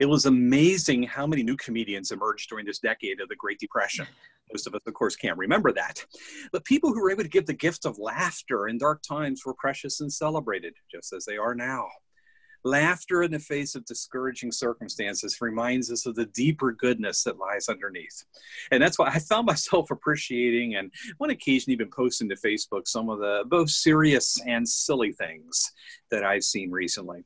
It was amazing how many new comedians emerged during this decade of the Great Depression. Most of us, of course, can't remember that. But people who were able to give the gift of laughter in dark times were precious and celebrated, just as they are now. Laughter in the face of discouraging circumstances reminds us of the deeper goodness that lies underneath. And that's why I found myself appreciating and one occasion even posting to Facebook some of the both serious and silly things that I've seen recently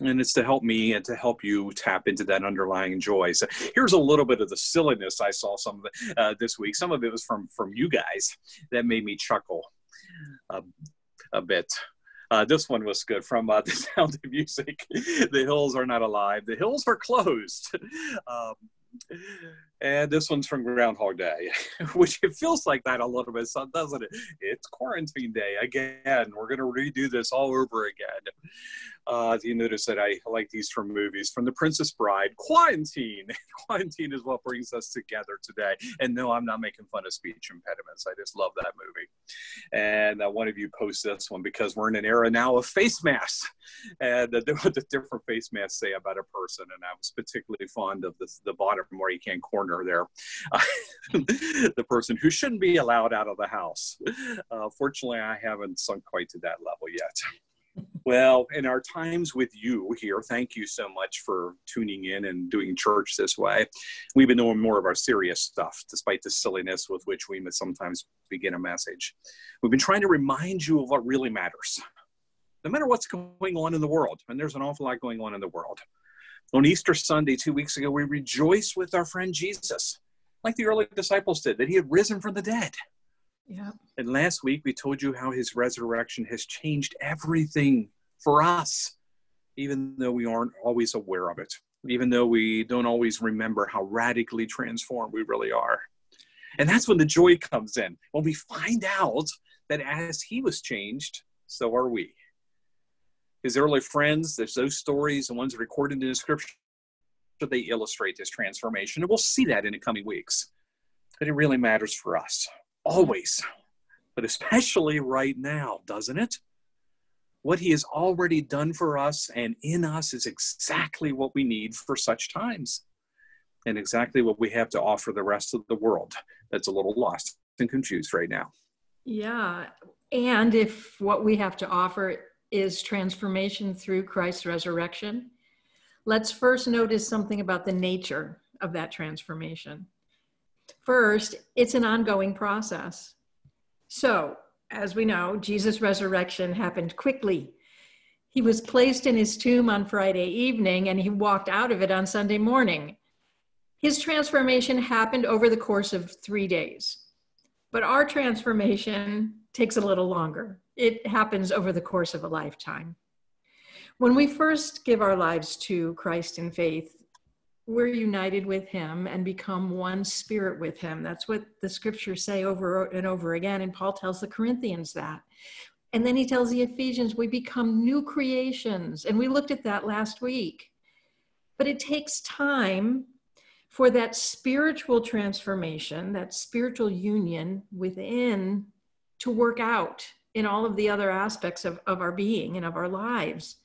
and it's to help me and to help you tap into that underlying joy. So here's a little bit of the silliness I saw some of it, uh, this week. Some of it was from from you guys that made me chuckle uh, a bit. Uh, this one was good from uh, the sound of music. the hills are not alive. The hills are closed. Um, and this one's from Groundhog Day, which it feels like that a little bit, doesn't it? It's quarantine day again. We're going to redo this all over again. Uh, you notice that I like these from movies. From The Princess Bride, Quarantine. Quarantine is what brings us together today. And no, I'm not making fun of speech impediments. I just love that movie. And uh, one of you posted this one because we're in an era now of face masks and uh, what the different face masks say about a person. And I was particularly fond of the bottom where right hand corner there. the person who shouldn't be allowed out of the house. Uh, fortunately, I haven't sunk quite to that level yet. Well, in our times with you here, thank you so much for tuning in and doing church this way. We've been doing more of our serious stuff, despite the silliness with which we sometimes begin a message. We've been trying to remind you of what really matters, no matter what's going on in the world. And there's an awful lot going on in the world. On Easter Sunday, two weeks ago, we rejoiced with our friend Jesus, like the early disciples did, that he had risen from the dead. Yeah. And last week we told you how his resurrection has changed everything for us, even though we aren't always aware of it, even though we don't always remember how radically transformed we really are. And that's when the joy comes in, when we find out that as he was changed, so are we. His early friends, there's those stories, the ones recorded in the scripture, they illustrate this transformation. And we'll see that in the coming weeks. But it really matters for us always, but especially right now, doesn't it? What he has already done for us and in us is exactly what we need for such times, and exactly what we have to offer the rest of the world that's a little lost and confused right now. Yeah. And if what we have to offer is transformation through Christ's resurrection, let's first notice something about the nature of that transformation. First, it's an ongoing process. So, as we know, Jesus' resurrection happened quickly. He was placed in his tomb on Friday evening and he walked out of it on Sunday morning. His transformation happened over the course of three days. But our transformation takes a little longer. It happens over the course of a lifetime. When we first give our lives to Christ in faith, we're united with him and become one spirit with him. That's what the scriptures say over and over again. And Paul tells the Corinthians that. And then he tells the Ephesians, we become new creations. And we looked at that last week. But it takes time for that spiritual transformation, that spiritual union within to work out in all of the other aspects of, of our being and of our lives.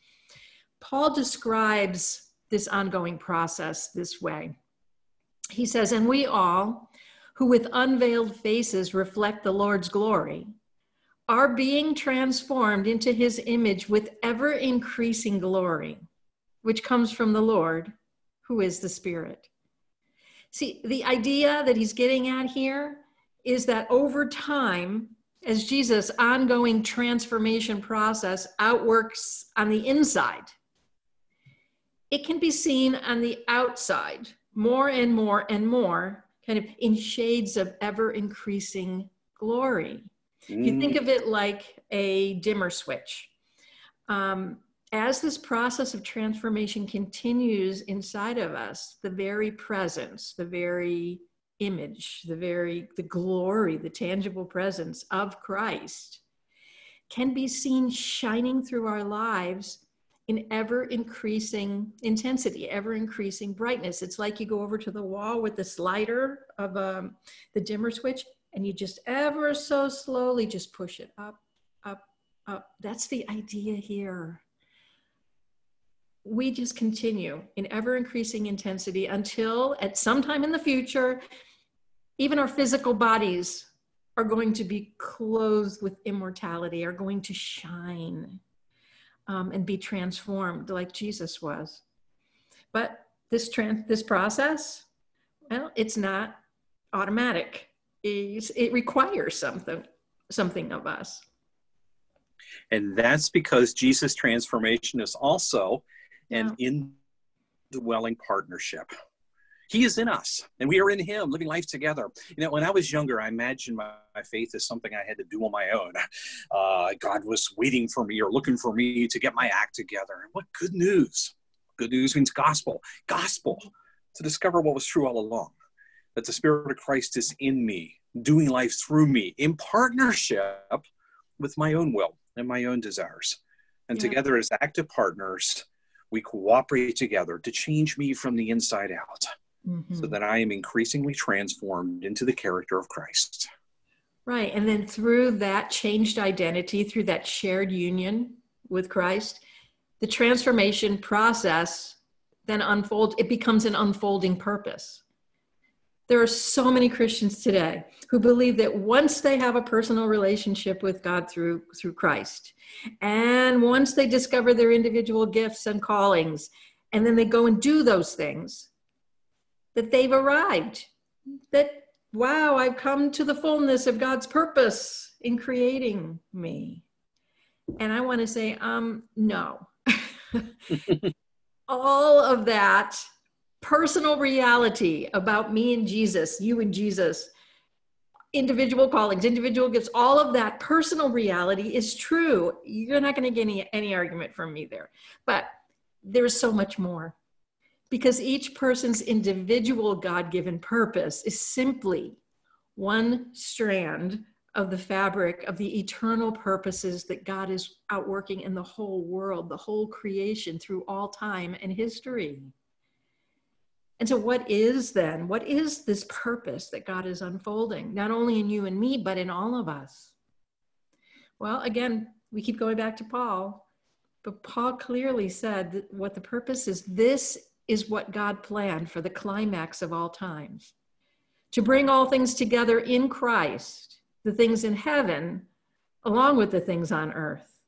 Paul describes this ongoing process this way. He says, And we all, who with unveiled faces reflect the Lord's glory, are being transformed into his image with ever increasing glory, which comes from the Lord, who is the Spirit. See, the idea that he's getting at here is that over time, as Jesus' ongoing transformation process outworks on the inside, it can be seen on the outside more and more and more, kind of in shades of ever increasing glory. Mm. You think of it like a dimmer switch. Um, as this process of transformation continues inside of us, the very presence, the very image, the very the glory, the tangible presence of Christ can be seen shining through our lives in ever increasing intensity, ever increasing brightness. It's like you go over to the wall with the slider of um, the dimmer switch and you just ever so slowly just push it up, up, up. That's the idea here. we just continue in ever increasing intensity until at some time in the future, even our physical bodies are going to be clothed with immortality, are going to shine um, and be transformed like Jesus was. But this trans- this process, well, it's not automatic. It's, it requires something something of us. And that's because Jesus' transformation is also yeah. an indwelling partnership. He is in us, and we are in Him, living life together. You know, when I was younger, I imagined my, my faith as something I had to do on my own. Uh, God was waiting for me or looking for me to get my act together. And what good news! Good news means gospel, gospel, to discover what was true all along that the Spirit of Christ is in me, doing life through me in partnership with my own will and my own desires. And yeah. together as active partners, we cooperate together to change me from the inside out mm-hmm. so that I am increasingly transformed into the character of Christ. Right. And then through that changed identity, through that shared union with Christ, the transformation process then unfolds, it becomes an unfolding purpose. There are so many Christians today who believe that once they have a personal relationship with God through, through Christ, and once they discover their individual gifts and callings, and then they go and do those things, that they've arrived. That, wow, I've come to the fullness of God's purpose in creating me. And I want to say, um, no. All of that personal reality about me and Jesus, you and Jesus, individual callings, individual gifts, all of that personal reality is true. You're not going to get any, any argument from me there. But there's so much more because each person's individual God given purpose is simply one strand of the fabric of the eternal purposes that God is outworking in the whole world, the whole creation through all time and history. And so, what is then? What is this purpose that God is unfolding, not only in you and me, but in all of us? Well, again, we keep going back to Paul, but Paul clearly said that what the purpose is this is what God planned for the climax of all times to bring all things together in Christ, the things in heaven, along with the things on earth.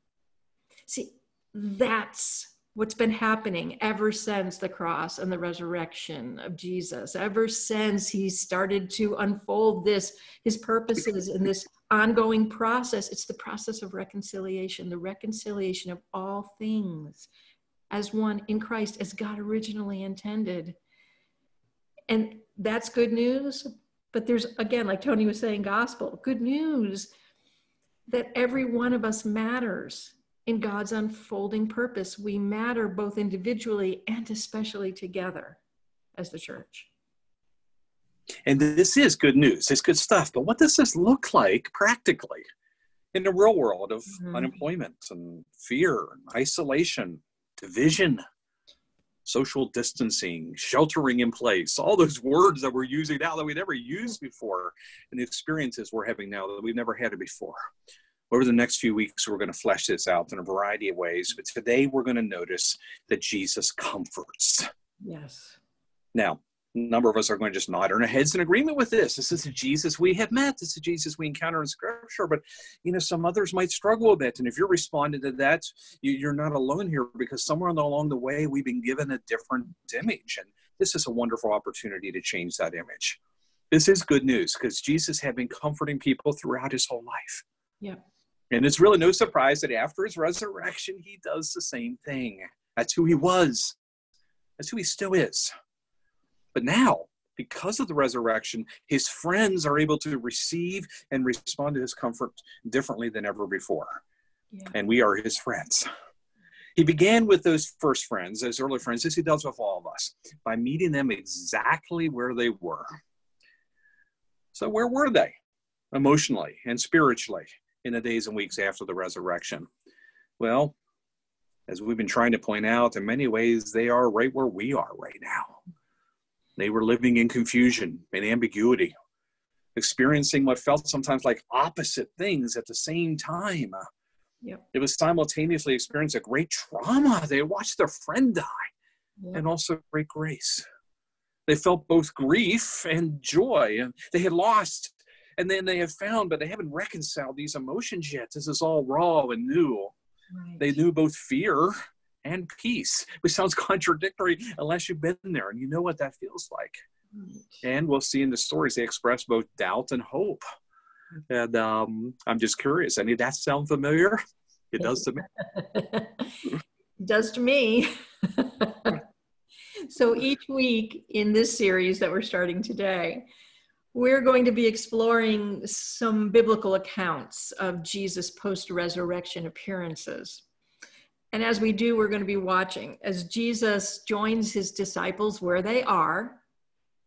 See, that's what's been happening ever since the cross and the resurrection of Jesus, ever since he started to unfold this, his purposes in this ongoing process. It's the process of reconciliation, the reconciliation of all things as one in Christ, as God originally intended. And that's good news. But there's, again, like Tony was saying, gospel, good news that every one of us matters in God's unfolding purpose. We matter both individually and especially together as the church. And this is good news. It's good stuff. But what does this look like practically in the real world of mm-hmm. unemployment and fear, and isolation, division, social distancing, sheltering in place, all those words that we're using now that we never used before, and the experiences we're having now that we've never had it before over the next few weeks, we're going to flesh this out in a variety of ways. But today, we're going to notice that Jesus comforts. Yes. Now, number of us are going to just nod our heads in agreement with this. This is the Jesus we have met. This is the Jesus we encounter in Scripture. But you know, some others might struggle a bit. And if you're responding to that, you're not alone here because somewhere along the way we've been given a different image, and this is a wonderful opportunity to change that image. This is good news because Jesus had been comforting people throughout his whole life. Yeah. And it's really no surprise that after his resurrection, he does the same thing. That's who he was, that's who he still is. But now, because of the resurrection, his friends are able to receive and respond to his comfort differently than ever before. Yeah. And we are his friends. He began with those first friends, those early friends, as he does with all of us, by meeting them exactly where they were. So, where were they emotionally and spiritually? in the days and weeks after the resurrection? Well, as we've been trying to point out, in many ways, they are right where we are right now. They were living in confusion and ambiguity, experiencing what felt sometimes like opposite things at the same time. Yep. It was simultaneously experience a great trauma. They watched their friend die yep. and also great grace. They felt both grief and joy. And they had lost and then they have found, but they haven't reconciled these emotions yet. This is all raw and new. Right. They knew both fear and peace, which sounds contradictory unless you've been there and you know what that feels like. And we'll see in the stories they express both doubt and hope. And um, I'm just curious. Any of that sound familiar? It does to me. it does to me. so each week in this series that we're starting today, we're going to be exploring some biblical accounts of Jesus' post resurrection appearances. And as we do, we're going to be watching as Jesus joins his disciples where they are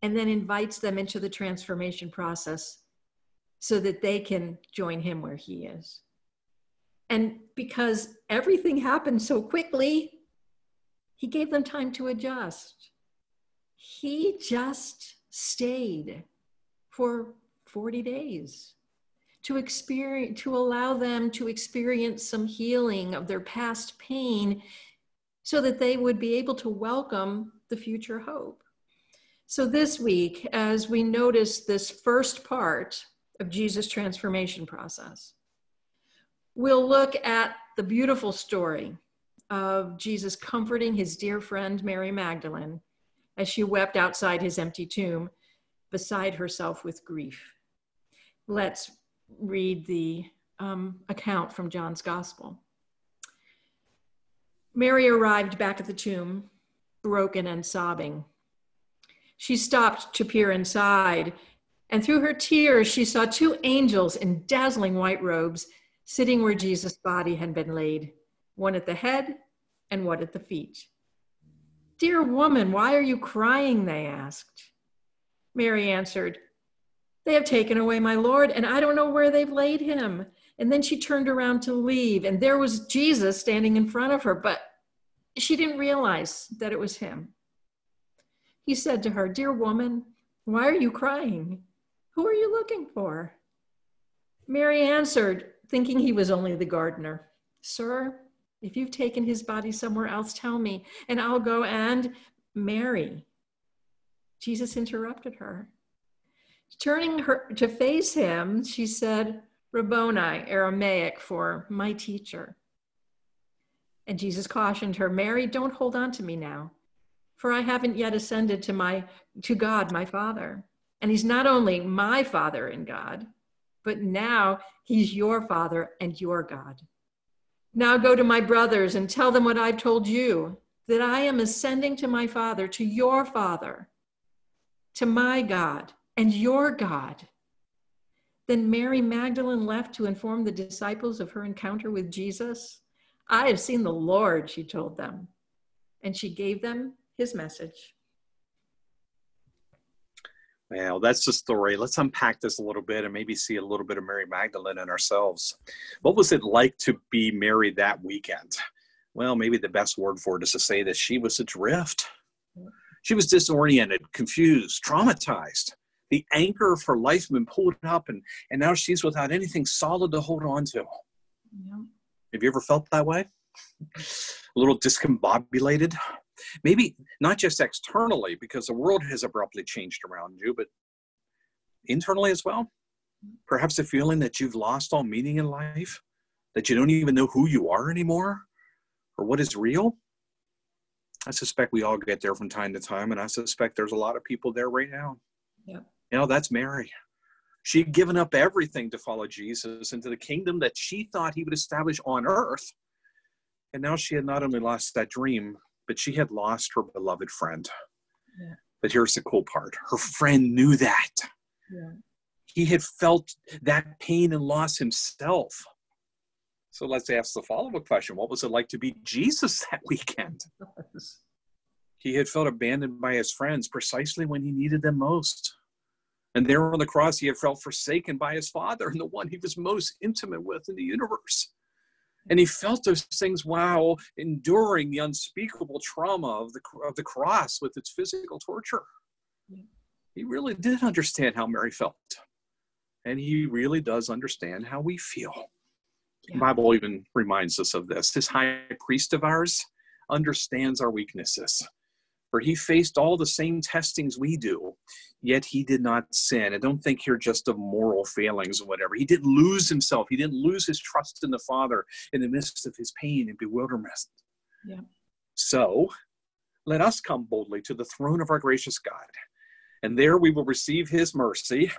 and then invites them into the transformation process so that they can join him where he is. And because everything happened so quickly, he gave them time to adjust. He just stayed for 40 days to experience to allow them to experience some healing of their past pain so that they would be able to welcome the future hope so this week as we notice this first part of jesus transformation process we'll look at the beautiful story of jesus comforting his dear friend mary magdalene as she wept outside his empty tomb beside herself with grief. Let's read the um, account from John's Gospel. Mary arrived back at the tomb, broken and sobbing. She stopped to peer inside, and through her tears, she saw two angels in dazzling white robes sitting where Jesus' body had been laid, one at the head and one at the feet. Dear woman, why are you crying? They asked. Mary answered, They have taken away my Lord, and I don't know where they've laid him. And then she turned around to leave, and there was Jesus standing in front of her, but she didn't realize that it was him. He said to her, Dear woman, why are you crying? Who are you looking for? Mary answered, thinking he was only the gardener, Sir, if you've taken his body somewhere else, tell me, and I'll go and Mary. Jesus interrupted her. Turning her to face him, she said, Rabboni, Aramaic for my teacher. And Jesus cautioned her, Mary, don't hold on to me now, for I haven't yet ascended to my to God, my Father. And he's not only my Father in God, but now he's your Father and your God. Now go to my brothers and tell them what I've told you, that I am ascending to my Father, to your Father to my God and your God. Then Mary Magdalene left to inform the disciples of her encounter with Jesus. I have seen the Lord, she told them. And she gave them his message. Well, that's the story. Let's unpack this a little bit and maybe see a little bit of Mary Magdalene in ourselves. What was it like to be Mary that weekend? Well, maybe the best word for it is to say that she was adrift. She was disoriented, confused, traumatized. The anchor of her life had been pulled up, and, and now she's without anything solid to hold on to. Yeah. Have you ever felt that way? A little discombobulated? Maybe not just externally, because the world has abruptly changed around you, but internally as well. Perhaps a feeling that you've lost all meaning in life, that you don't even know who you are anymore, or what is real. I suspect we all get there from time to time, and I suspect there's a lot of people there right now. Yeah. You know, that's Mary. She'd given up everything to follow Jesus into the kingdom that she thought he would establish on earth. And now she had not only lost that dream, but she had lost her beloved friend. Yeah. But here's the cool part her friend knew that. Yeah. He had felt that pain and loss himself. So let's ask the follow up question What was it like to be Jesus that weekend? he had felt abandoned by his friends precisely when he needed them most. And there on the cross, he had felt forsaken by his father and the one he was most intimate with in the universe. And he felt those things while enduring the unspeakable trauma of the, of the cross with its physical torture. He really did understand how Mary felt. And he really does understand how we feel. Yeah. The Bible even reminds us of this. This high priest of ours understands our weaknesses. For he faced all the same testings we do, yet he did not sin. And don't think here just of moral failings or whatever. He didn't lose himself. He didn't lose his trust in the Father in the midst of his pain and bewilderment. Yeah. So let us come boldly to the throne of our gracious God, and there we will receive his mercy,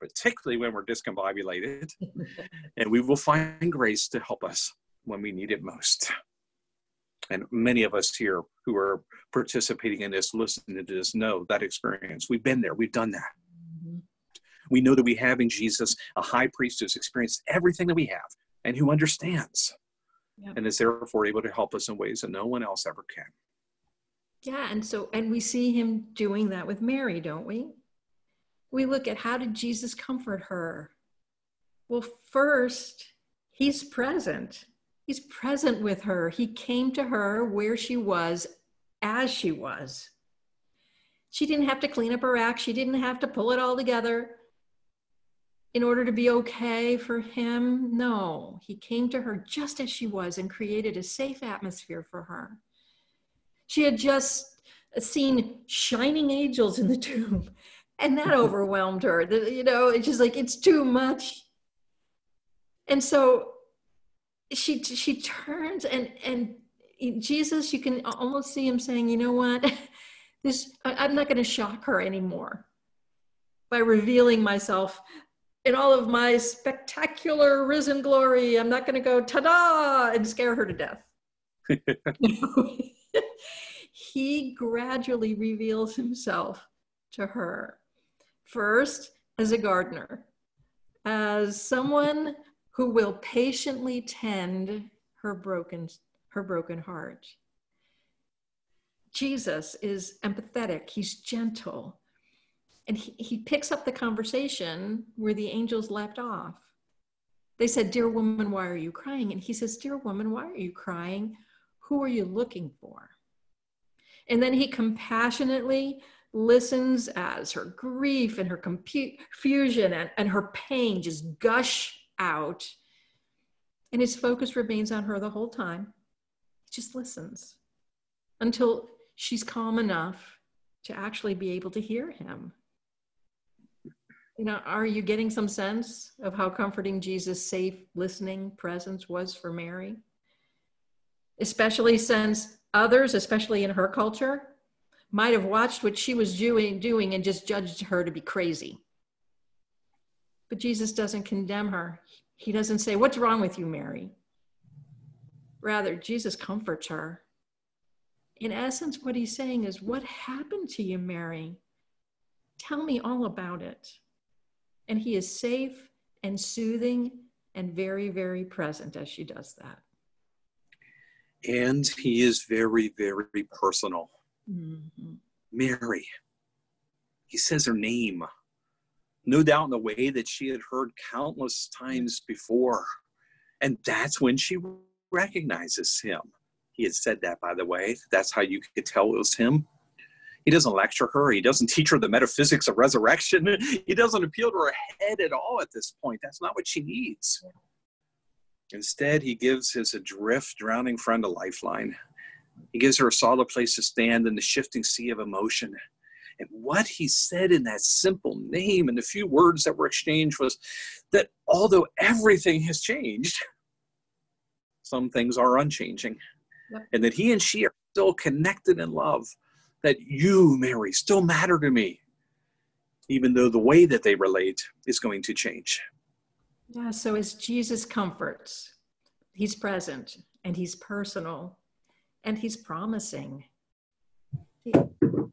particularly when we're discombobulated, and we will find grace to help us when we need it most. And many of us here who are participating in this, listening to this, know that experience. We've been there, we've done that. Mm-hmm. We know that we have in Jesus a high priest who's experienced everything that we have and who understands yep. and is therefore able to help us in ways that no one else ever can. Yeah, and so, and we see him doing that with Mary, don't we? We look at how did Jesus comfort her? Well, first, he's present. He's present with her. He came to her where she was as she was. She didn't have to clean up her act, she didn't have to pull it all together in order to be okay for him. No, he came to her just as she was and created a safe atmosphere for her. She had just seen shining angels in the tomb, and that overwhelmed her. You know, it's just like, it's too much. And so she she turns and and Jesus, you can almost see him saying, you know what, this I'm not going to shock her anymore by revealing myself in all of my spectacular risen glory. I'm not going to go ta-da and scare her to death. he gradually reveals himself to her. First, as a gardener, as someone who will patiently tend her broken her broken heart. Jesus is empathetic, he's gentle. And he, he picks up the conversation where the angels left off. They said, Dear woman, why are you crying? And he says, Dear woman, why are you crying? Who are you looking for? And then he compassionately listens as her grief and her confusion and, and her pain just gush out. And his focus remains on her the whole time. He just listens until she's calm enough to actually be able to hear him. You know, are you getting some sense of how comforting Jesus' safe listening presence was for Mary? Especially since others, especially in her culture, might have watched what she was doing, doing and just judged her to be crazy. But Jesus doesn't condemn her. He doesn't say, What's wrong with you, Mary? Rather, Jesus comforts her. In essence, what he's saying is, What happened to you, Mary? Tell me all about it. And he is safe and soothing and very, very present as she does that. And he is very, very personal. Mm-hmm. Mary. He says her name no doubt in the way that she had heard countless times before. And that's when she recognizes him. He had said that, by the way. That's how you could tell it was him. He doesn't lecture her. He doesn't teach her the metaphysics of resurrection. He doesn't appeal to her head at all at this point. That's not what she needs. Instead, he gives his adrift, drowning friend a lifeline. He gives her a solid place to stand in the shifting sea of emotion. And what he said in that simple name and the few words that were exchanged was that although everything has changed, some things are unchanging. Yep. And that he and she are still connected in love. That you, Mary, still matter to me, even though the way that they relate is going to change. Yeah, so as Jesus comforts, he's present and he's personal and he's promising.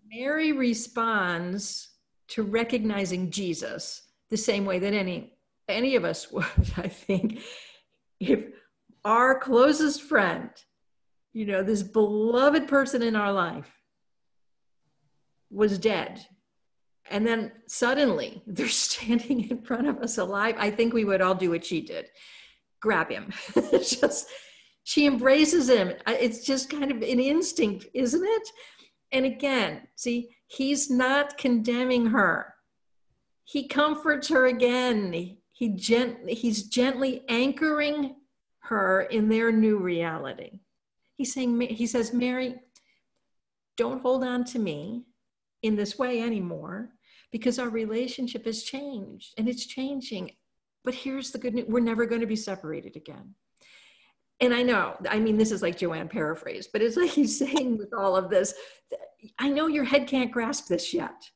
Mary responds to recognizing Jesus the same way that any any of us would, I think, if our closest friend, you know, this beloved person in our life was dead. And then suddenly they're standing in front of us alive. I think we would all do what she did grab him. just, she embraces him. It's just kind of an instinct, isn't it? And again, see, he's not condemning her. He comforts her again. He gent- he's gently anchoring her in their new reality. He's saying, he says, Mary, don't hold on to me in this way anymore because our relationship has changed and it's changing. But here's the good news we're never going to be separated again. And I know, I mean, this is like Joanne paraphrase, but it's like he's saying with all of this, I know your head can't grasp this yet,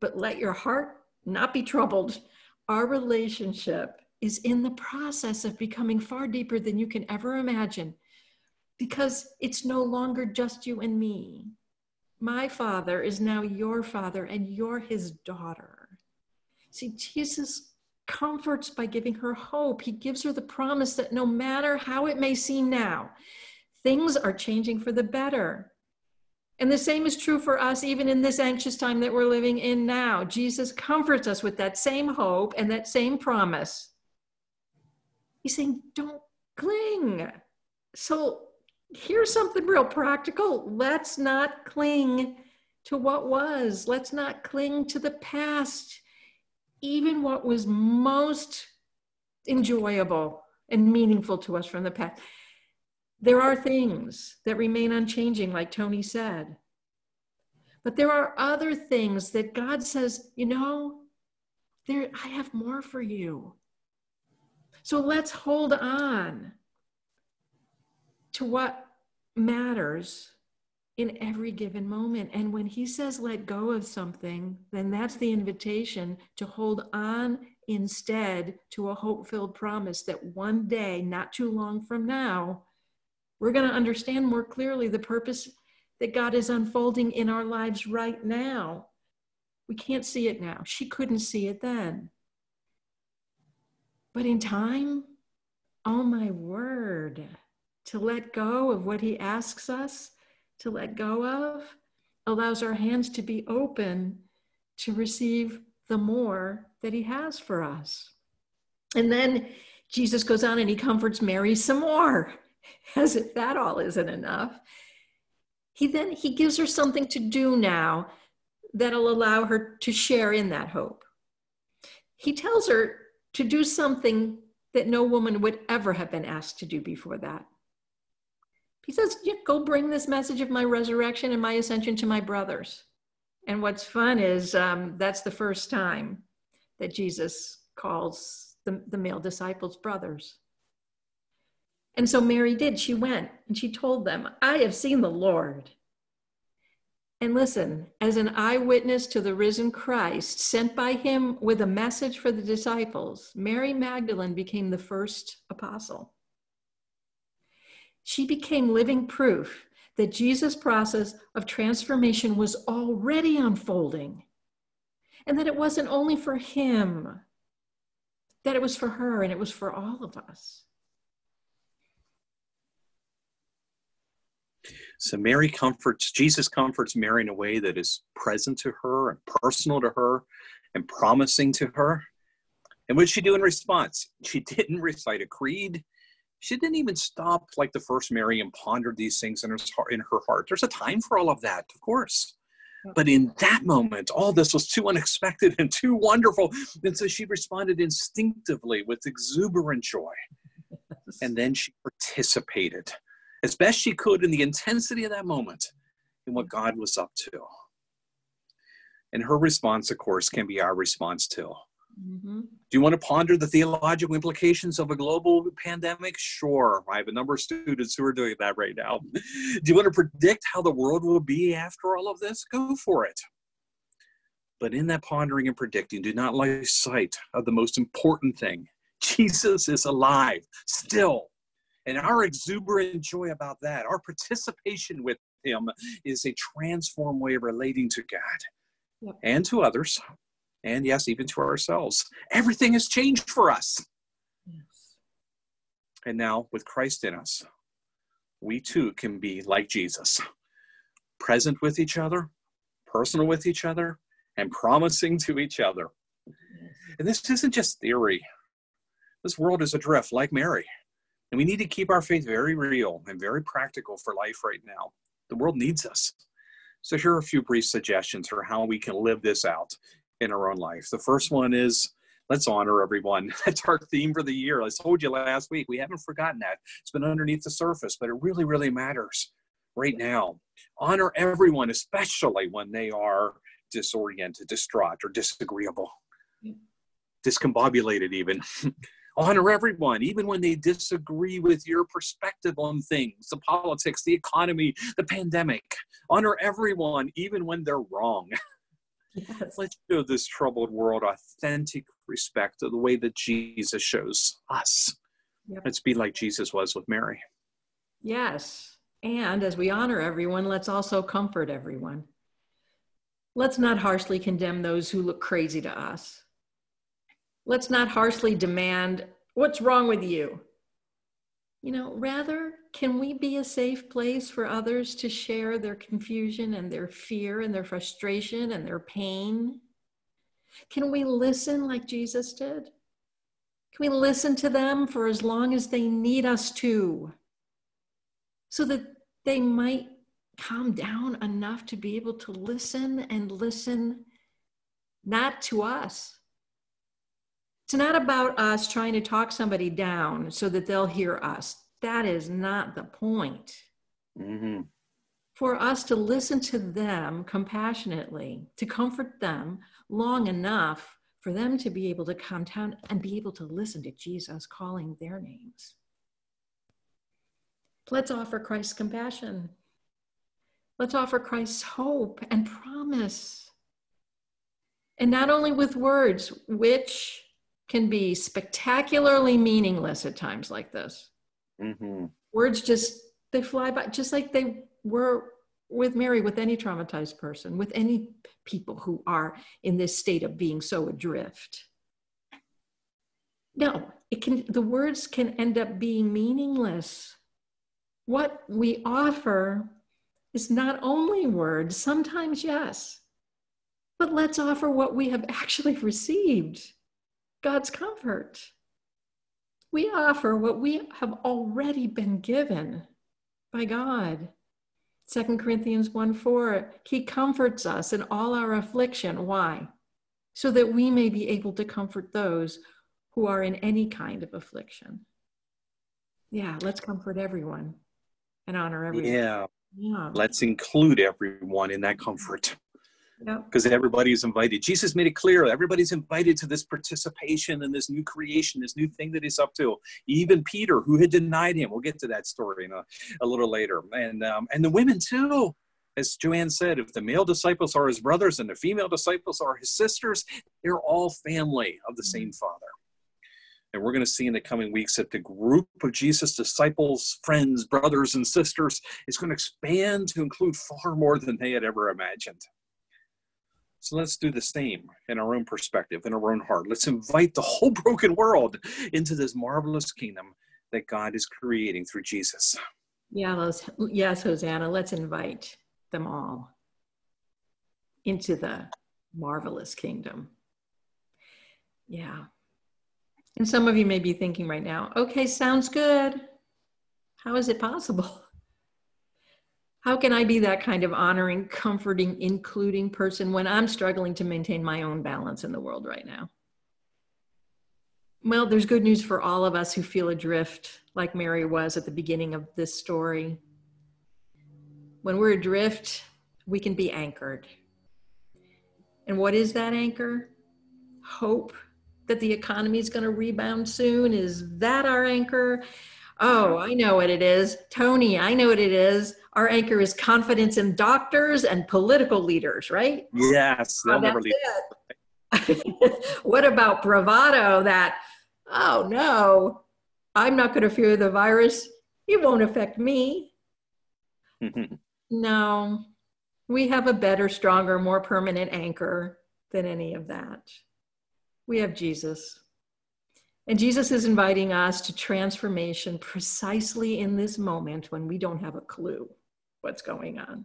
but let your heart not be troubled. Our relationship is in the process of becoming far deeper than you can ever imagine because it's no longer just you and me. My father is now your father, and you're his daughter. See, Jesus comforts by giving her hope. He gives her the promise that no matter how it may seem now, things are changing for the better. And the same is true for us, even in this anxious time that we're living in now. Jesus comforts us with that same hope and that same promise. He's saying, don't cling. So here's something real practical. Let's not cling to what was. Let's not cling to the past, even what was most enjoyable and meaningful to us from the past. There are things that remain unchanging, like Tony said. But there are other things that God says, you know, there I have more for you. So let's hold on to what matters in every given moment. And when he says let go of something, then that's the invitation to hold on instead to a hope filled promise that one day, not too long from now, we're going to understand more clearly the purpose that God is unfolding in our lives right now. We can't see it now. She couldn't see it then. But in time, oh my word to let go of what he asks us to let go of allows our hands to be open to receive the more that he has for us. And then Jesus goes on and he comforts Mary some more, as if that all isn't enough. He then he gives her something to do now that'll allow her to share in that hope. He tells her to do something that no woman would ever have been asked to do before that. He says, yeah, Go bring this message of my resurrection and my ascension to my brothers. And what's fun is um, that's the first time that Jesus calls the, the male disciples brothers. And so Mary did. She went and she told them, I have seen the Lord. And listen, as an eyewitness to the risen Christ sent by him with a message for the disciples, Mary Magdalene became the first apostle she became living proof that Jesus' process of transformation was already unfolding and that it wasn't only for him, that it was for her and it was for all of us. So Mary comforts, Jesus comforts Mary in a way that is present to her and personal to her and promising to her. And what did she do in response? She didn't recite a creed she didn't even stop like the first Mary and pondered these things in her, in her heart. There's a time for all of that, of course. But in that moment, all this was too unexpected and too wonderful. And so she responded instinctively with exuberant joy. And then she participated as best she could in the intensity of that moment in what God was up to. And her response, of course, can be our response too. Mm-hmm. Do you want to ponder the theological implications of a global pandemic? Sure. I have a number of students who are doing that right now. Do you want to predict how the world will be after all of this? Go for it. But in that pondering and predicting, do not lose sight of the most important thing Jesus is alive still. And our exuberant joy about that, our participation with Him, is a transformed way of relating to God yep. and to others and yes, even to ourselves. Everything has changed for us. Yes. And now, with Christ in us, we too can be like Jesus, present with each other, personal with each other, and promising to each other. And this isn't just theory. This world is adrift, like Mary. And we need to keep our faith very real and very practical for life right now. The world needs us. So, here are a few brief suggestions for how we can live this out in our own life. The first one is Let's honor everyone. That's our theme for the year. I told you last week, we haven't forgotten that. It's been underneath the surface, but it really, really matters right now. Honor everyone, especially when they are disoriented, distraught, or disagreeable, discombobulated, even. honor everyone, even when they disagree with your perspective on things, the politics, the economy, the pandemic. Honor everyone, even when they're wrong. Yes. Let's show this troubled world authentic respect of the way that Jesus shows us. Yep. Let's be like Jesus was with Mary. Yes. And as we honor everyone, let's also comfort everyone. Let's not harshly condemn those who look crazy to us. Let's not harshly demand, What's wrong with you? You know, rather, can we be a safe place for others to share their confusion and their fear and their frustration and their pain? Can we listen like Jesus did? Can we listen to them for as long as they need us to? So that they might calm down enough to be able to listen and listen not to us. It's not about us trying to talk somebody down so that they'll hear us. That is not the point. Mm-hmm. For us to listen to them compassionately, to comfort them long enough for them to be able to come down and be able to listen to Jesus calling their names. Let's offer Christ's compassion. Let's offer Christ's hope and promise. And not only with words, which can be spectacularly meaningless at times like this. Mm-hmm. Words just, they fly by, just like they were with Mary, with any traumatized person, with any people who are in this state of being so adrift. No, it can, the words can end up being meaningless. What we offer is not only words, sometimes yes, but let's offer what we have actually received God's comfort. We offer what we have already been given by God. 2 Corinthians 1 4, He comforts us in all our affliction. Why? So that we may be able to comfort those who are in any kind of affliction. Yeah, let's comfort everyone and honor everyone. Yeah. Yeah. Let's include everyone in that comfort because yep. everybody's invited. Jesus made it clear everybody's invited to this participation and this new creation, this new thing that he's up to. Even Peter, who had denied him. We'll get to that story in a, a little later. And um, and the women too. As Joanne said, if the male disciples are his brothers and the female disciples are his sisters, they're all family of the mm-hmm. same Father. And we're going to see in the coming weeks that the group of Jesus' disciples, friends, brothers, and sisters is going to expand to include far more than they had ever imagined. So let's do the same in our own perspective, in our own heart. Let's invite the whole broken world into this marvelous kingdom that God is creating through Jesus. Yeah, those, yes, Hosanna. Let's invite them all into the marvelous kingdom. Yeah. And some of you may be thinking right now, okay, sounds good. How is it possible? How can I be that kind of honoring, comforting, including person when I'm struggling to maintain my own balance in the world right now? Well, there's good news for all of us who feel adrift, like Mary was at the beginning of this story. When we're adrift, we can be anchored. And what is that anchor? Hope that the economy is going to rebound soon. Is that our anchor? Oh, I know what it is. Tony, I know what it is our anchor is confidence in doctors and political leaders, right? Yes, they'll oh, never leave. what about bravado that, oh no, I'm not going to fear the virus. It won't affect me. no, we have a better, stronger, more permanent anchor than any of that. We have Jesus. And Jesus is inviting us to transformation precisely in this moment when we don't have a clue what's going on.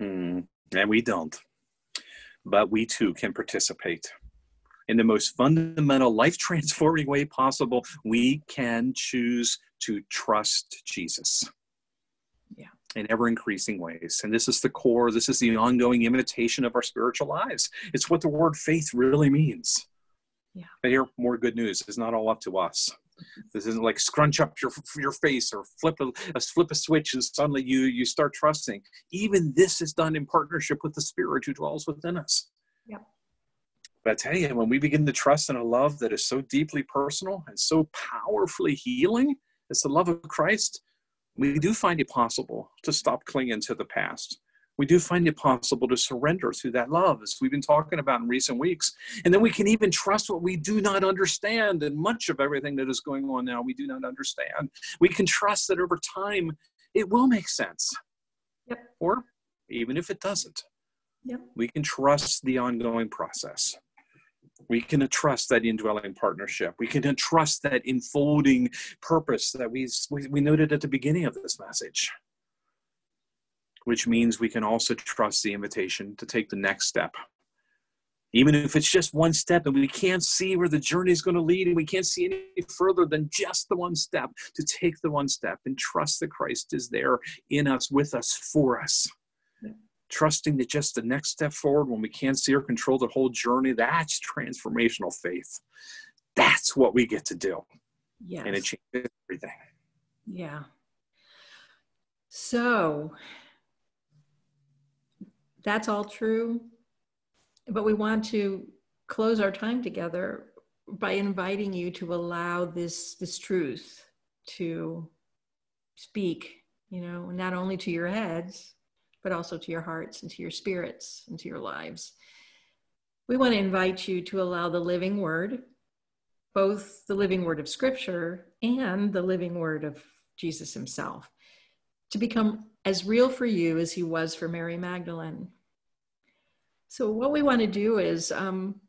Mm, and we don't. But we too can participate. In the most fundamental, life transforming way possible, we can choose to trust Jesus. Yeah. In ever increasing ways. And this is the core, this is the ongoing imitation of our spiritual lives. It's what the word faith really means. Yeah. But here, more good news. It's not all up to us. This isn't like scrunch up your your face or flip a, flip a switch and suddenly you you start trusting. Even this is done in partnership with the Spirit who dwells within us. Yep. But I tell you, when we begin to trust in a love that is so deeply personal and so powerfully healing, it's the love of Christ, we do find it possible to stop clinging to the past. We do find it possible to surrender through that love, as we've been talking about in recent weeks. And then we can even trust what we do not understand. And much of everything that is going on now, we do not understand. We can trust that over time, it will make sense. Yep. Or even if it doesn't, yep. we can trust the ongoing process. We can trust that indwelling partnership. We can trust that enfolding purpose that we, we noted at the beginning of this message, which means we can also trust the invitation to take the next step. Even if it's just one step and we can't see where the journey is going to lead and we can't see any further than just the one step, to take the one step and trust that Christ is there in us, with us, for us trusting that just the next step forward when we can't see or control the whole journey, that's transformational faith. That's what we get to do. Yes. And it changes everything. Yeah. So that's all true. But we want to close our time together by inviting you to allow this this truth to speak, you know, not only to your heads, but also to your hearts and to your spirits and to your lives. We want to invite you to allow the living word, both the living word of Scripture and the living word of Jesus Himself, to become as real for you as He was for Mary Magdalene. So, what we want to do is, um,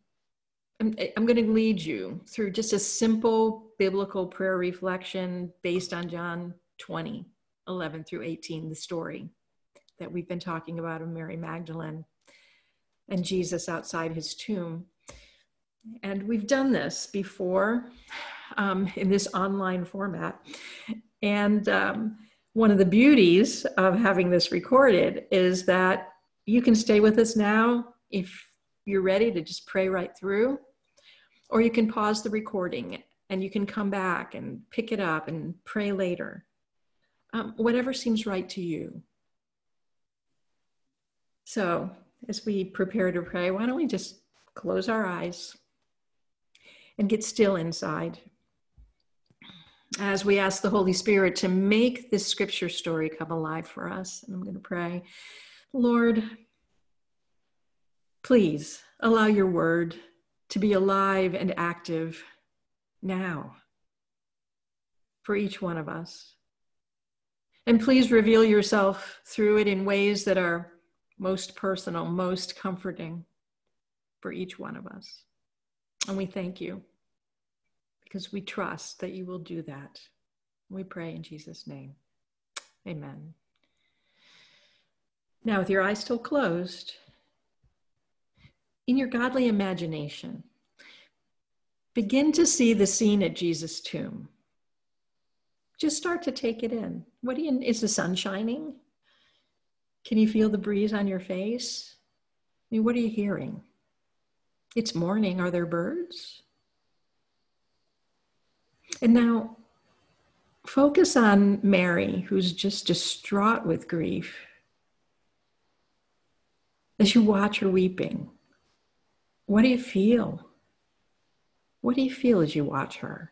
I'm, I'm going to lead you through just a simple biblical prayer reflection based on John 20, 11 through 18, the story that we've been talking about of Mary Magdalene and Jesus outside his tomb. And we've done this before um, in this online format. And um, one of the beauties of having this recorded is that you can stay with us now if you're ready to just pray right through, or you can pause the recording and you can come back and pick it up and pray later. Um, whatever seems right to you. So, as we prepare to pray, why don't we just close our eyes and get still inside as we ask the Holy Spirit to make this scripture story come alive for us. And I'm going to pray, Lord, please allow your word to be alive and active now for each one of us. And please reveal yourself through it in ways that are most personal, most comforting for each one of us. And we thank you because we trust that you will do that. We pray in Jesus' name. Amen. Now, with your eyes still closed, in your godly imagination, begin to see the scene at Jesus' tomb. Just start to take it in. What do you, is the sun shining? Can you feel the breeze on your face? I mean, what are you hearing? It's morning. Are there birds? And now focus on Mary, who's just distraught with grief. As you watch her weeping, what do you feel? What do you feel as you watch her?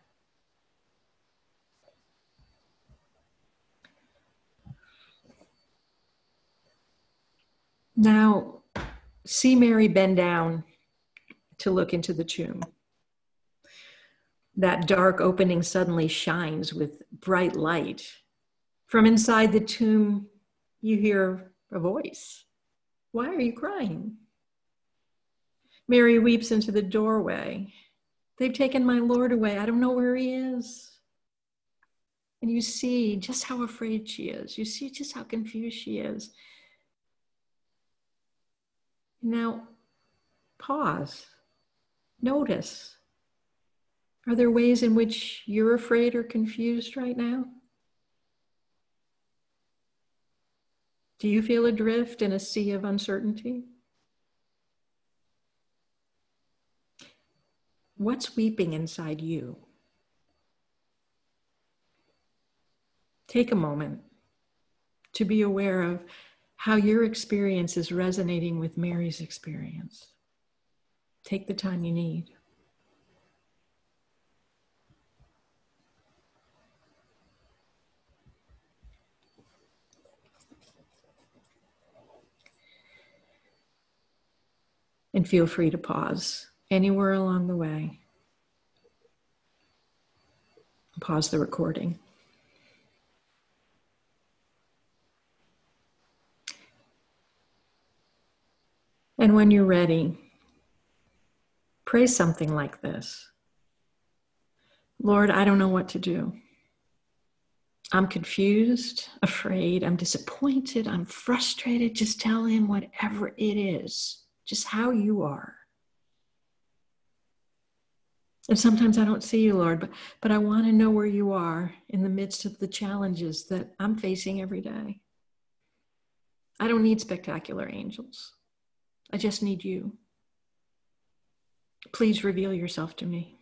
Now, see Mary bend down to look into the tomb. That dark opening suddenly shines with bright light. From inside the tomb, you hear a voice. Why are you crying? Mary weeps into the doorway. They've taken my Lord away. I don't know where he is. And you see just how afraid she is. You see just how confused she is. Now, pause, notice. Are there ways in which you're afraid or confused right now? Do you feel adrift in a sea of uncertainty? What's weeping inside you? Take a moment to be aware of how your experience is resonating with Mary's experience. Take the time you need. And feel free to pause anywhere along the way. Pause the recording. And when you're ready, pray something like this Lord, I don't know what to do. I'm confused, afraid, I'm disappointed, I'm frustrated. Just tell him whatever it is, just how you are. And sometimes I don't see you, Lord, but, but I want to know where you are in the midst of the challenges that I'm facing every day. I don't need spectacular angels. I just need you. Please reveal yourself to me.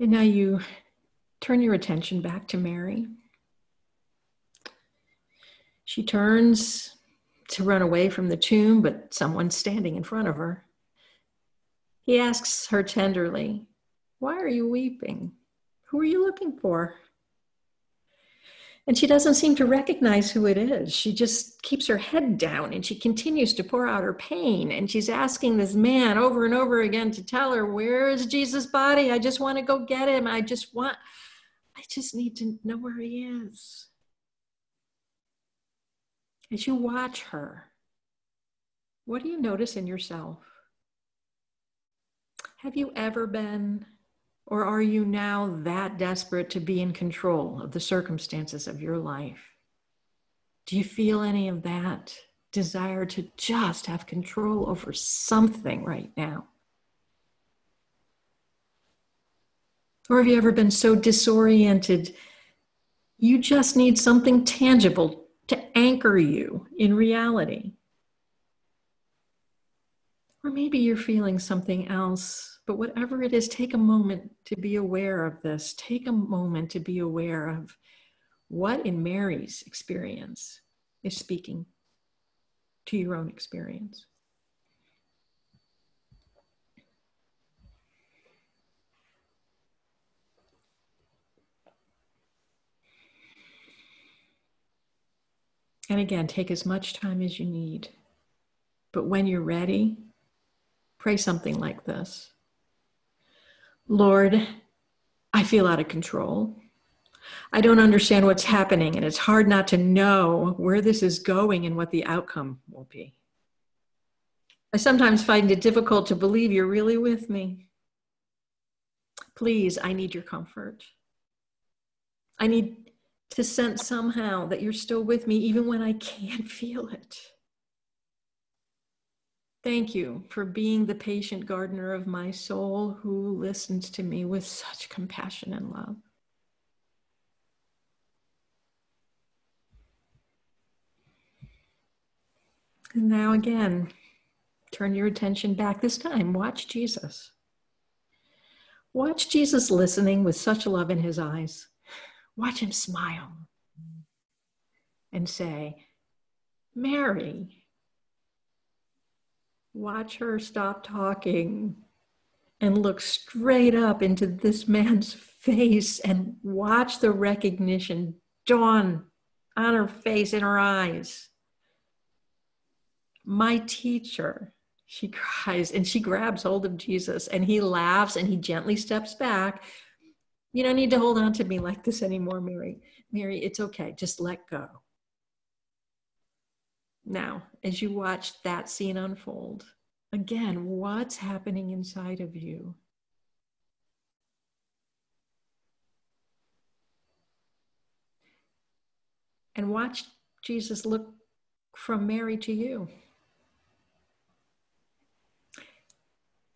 And now you turn your attention back to Mary. She turns to run away from the tomb, but someone's standing in front of her. He asks her tenderly, Why are you weeping? Who are you looking for? And she doesn't seem to recognize who it is. She just keeps her head down and she continues to pour out her pain. And she's asking this man over and over again to tell her, Where is Jesus' body? I just want to go get him. I just want, I just need to know where he is. As you watch her, what do you notice in yourself? Have you ever been or are you now that desperate to be in control of the circumstances of your life? Do you feel any of that desire to just have control over something right now? Or have you ever been so disoriented you just need something tangible to anchor you in reality? Or maybe you're feeling something else but whatever it is, take a moment to be aware of this. Take a moment to be aware of what in Mary's experience is speaking to your own experience. And again, take as much time as you need. But when you're ready, pray something like this Lord, I feel out of control. I don't understand what's happening, and it's hard not to know where this is going and what the outcome will be. I sometimes find it difficult to believe you're really with me. Please, I need your comfort. I need to sense somehow that you're still with me, even when I can't feel it. Thank you for being the patient gardener of my soul who listens to me with such compassion and love. And now, again, turn your attention back. This time, watch Jesus. Watch Jesus listening with such love in his eyes. Watch him smile and say, Mary, watch her stop talking and look straight up into this man's face and watch the recognition dawn on her face, in her eyes. My teacher, she cries and she grabs hold of Jesus and he laughs and he gently steps back. You don't need to hold on to me like this anymore, Mary. Mary, it's okay. Just let go. Now, as you watch that scene unfold, again, what's happening inside of you? And watch Jesus look from Mary to you.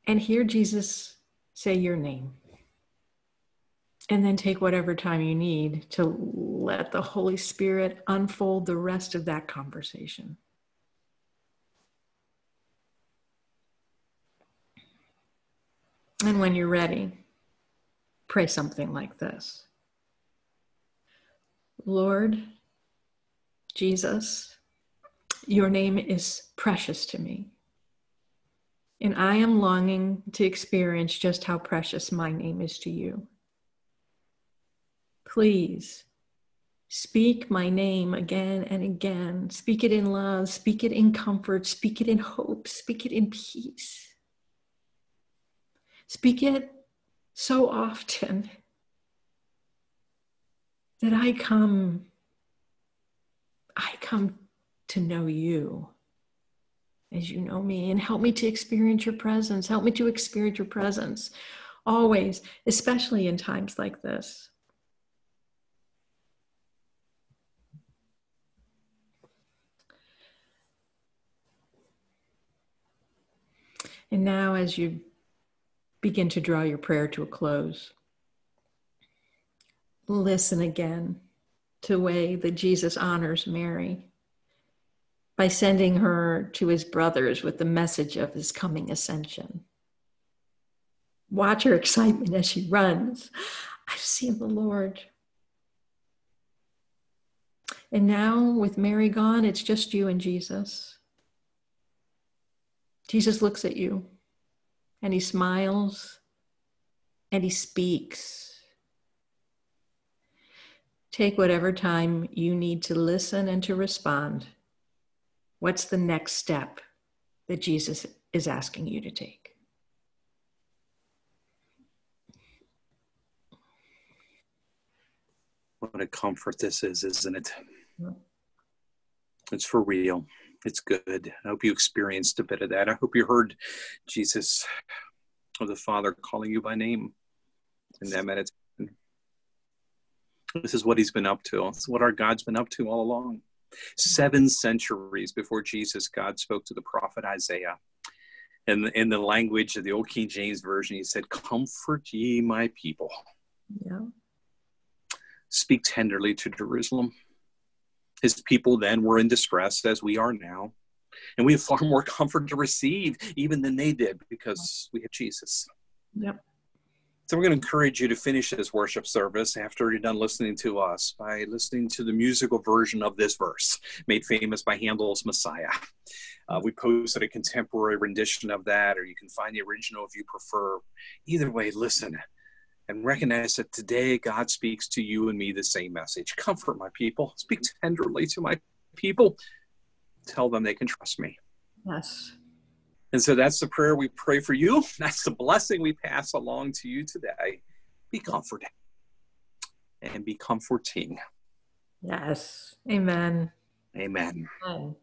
And hear Jesus say your name. And then take whatever time you need to let the Holy Spirit unfold the rest of that conversation. And when you're ready, pray something like this Lord Jesus, your name is precious to me. And I am longing to experience just how precious my name is to you. Please speak my name again and again. Speak it in love, speak it in comfort, speak it in hope, speak it in peace. Speak it so often that I come I come to know you as you know me and help me to experience your presence. Help me to experience your presence always, especially in times like this. And now, as you begin to draw your prayer to a close, listen again to the way that Jesus honors Mary by sending her to his brothers with the message of his coming ascension. Watch her excitement as she runs. I've seen the Lord. And now, with Mary gone, it's just you and Jesus. Jesus looks at you and he smiles and he speaks Take whatever time you need to listen and to respond. What's the next step that Jesus is asking you to take? What a comfort this is, isn't it? It's for real. It's good. I hope you experienced a bit of that. I hope you heard Jesus or the Father calling you by name in that meditation. This is what he's been up to. It's what our God's been up to all along. Seven centuries before Jesus, God spoke to the prophet Isaiah. And in the language of the old King James Version, he said, Comfort ye my people. Yeah. Speak tenderly to Jerusalem. His people then were in distress, as we are now. And we have far more comfort to receive, even than they did, because we have Jesus. Yep. So we're going to encourage you to finish this worship service after you're done listening to us by listening to the musical version of this verse, made famous by Handel's Messiah. Uh, we posted a contemporary rendition of that, or you can find the original if you prefer. Either way, listen and recognize that today God speaks to you and me the same message. Comfort my people, speak tenderly to my people, tell them they can trust me. Yes. And so that's the prayer we pray for you. That's the blessing we pass along to you today. Be comforted and be comforting. Yes. Amen. Amen. Amen.